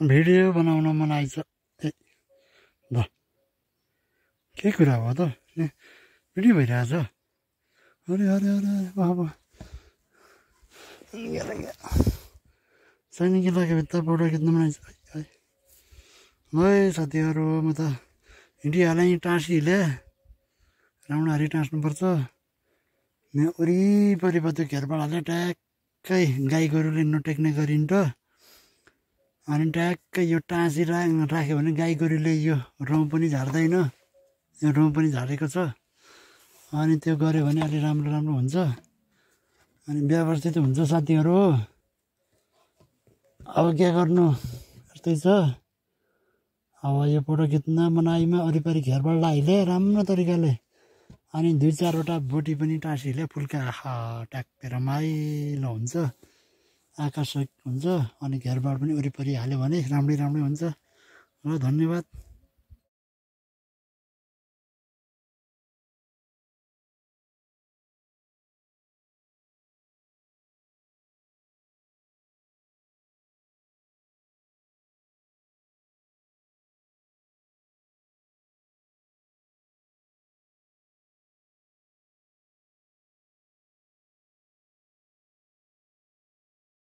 Video बनाउन मन आइछ ए ल। के कुरा भयो त? ए, भिडियो भइरहेछ। अरे अरे अरे बाबा छैन कि लाग्यो त फोटो खिच्नु मन आइछ है है। साथीहरू म त हिँडिहालेँ टाँसी हिँडे राउन्डहरू टाँस्नुपर्छ। यहाँ वरिपरि त्यो घेरबाट हाल्यो ट्याक्कै गाई गोरुले नटेक्ने गरिन्छ अनि ट्याक्कै यो टाँसी रा राख्यो भने गाई गोरुले यो रौँ पनि झार्दैन। यो रौँ पनि झारेको छ। अनि त्यो गऱ्यो भने अलि राम्रो राम्रो हुन्छ। अनि व्यवस्थित हुन्छ साथीहरू। अब के गर्नु? यस्तै छ। अब यो फोटो खिच्न मनाइमा वरिपरि घेरबाट लगाइले राम्रो तरिकाले। अनि दुई चारवटा बोटी पनि टाँसिले फुल्का आहा ट्याक्कै रमाइलो हुन्छ। आकर्षक हुन्छ अनि घेरबार पनि वरिपरि हाल्यो भने राम्रै राम्रै हुन्छ। ल धन्यवाद।